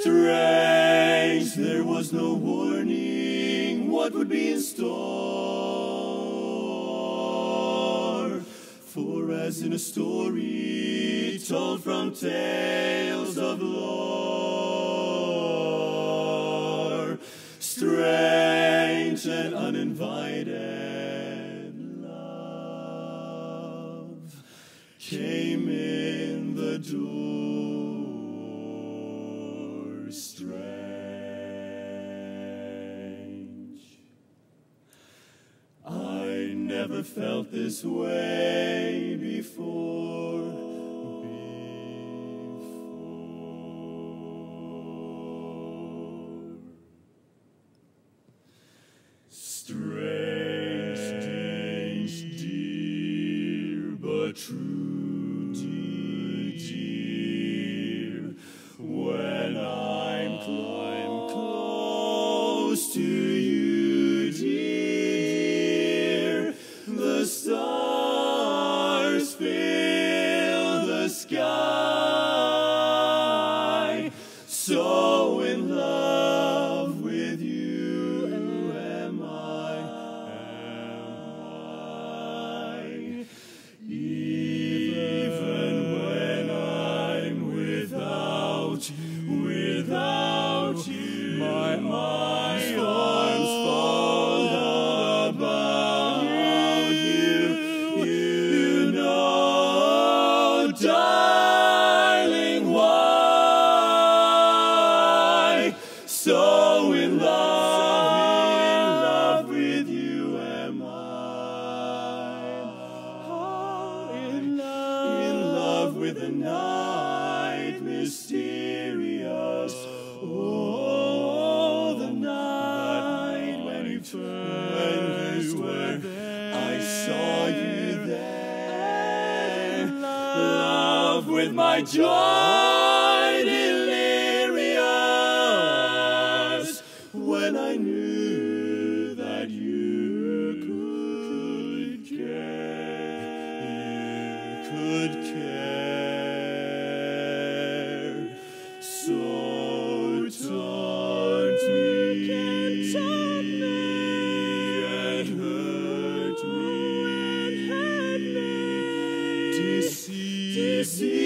Strange, there was no warning what would be in store. For as in a story told from tales of lore, strange and uninvited love came in the door. Never felt this way before. Before. Strange, dear, but true, dear. When I'm close to I saw you there. Love with my joy delirious. When I knew that you could care, you could care. Me,